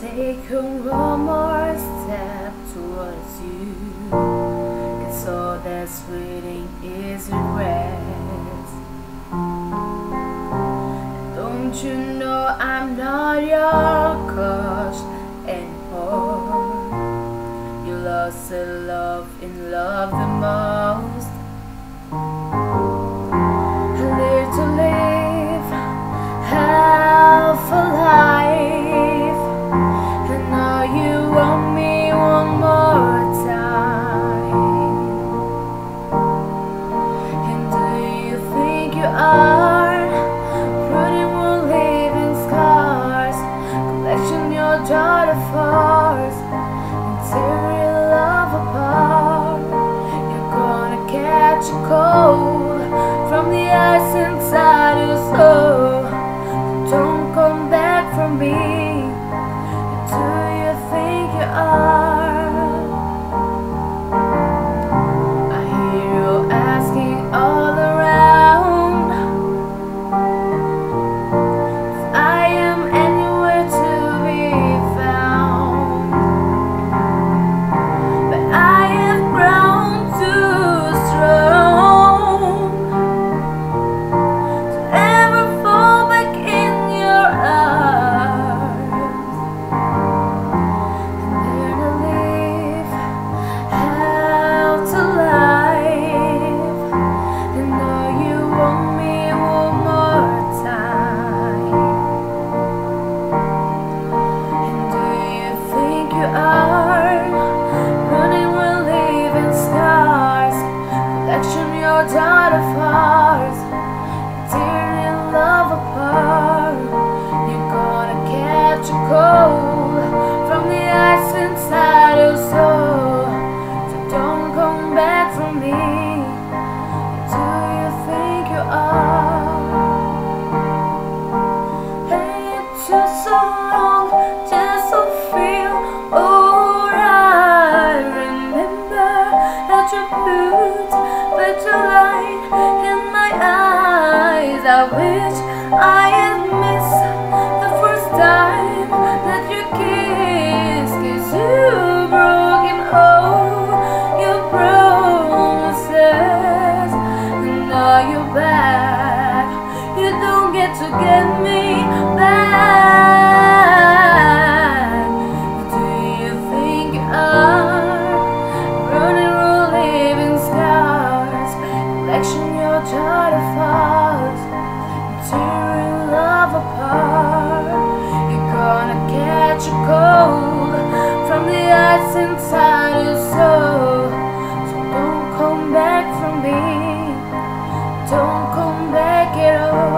take one more step towards you. Cause all that's waiting is regret. Don't you know I'm not your crush anymore? You lost the love in love the most. From me. Do you think you are? Collection your daughter fars, tearing love apart. You're gonna catch a cold I wish I had missed the first time that you kissed. Cause you broken all oh, your promises. And now you're back. You don't get to Your daughter falls, tearing love apart. You're gonna catch a cold from the ice inside your soul. So don't come back from me. Don't come back at all.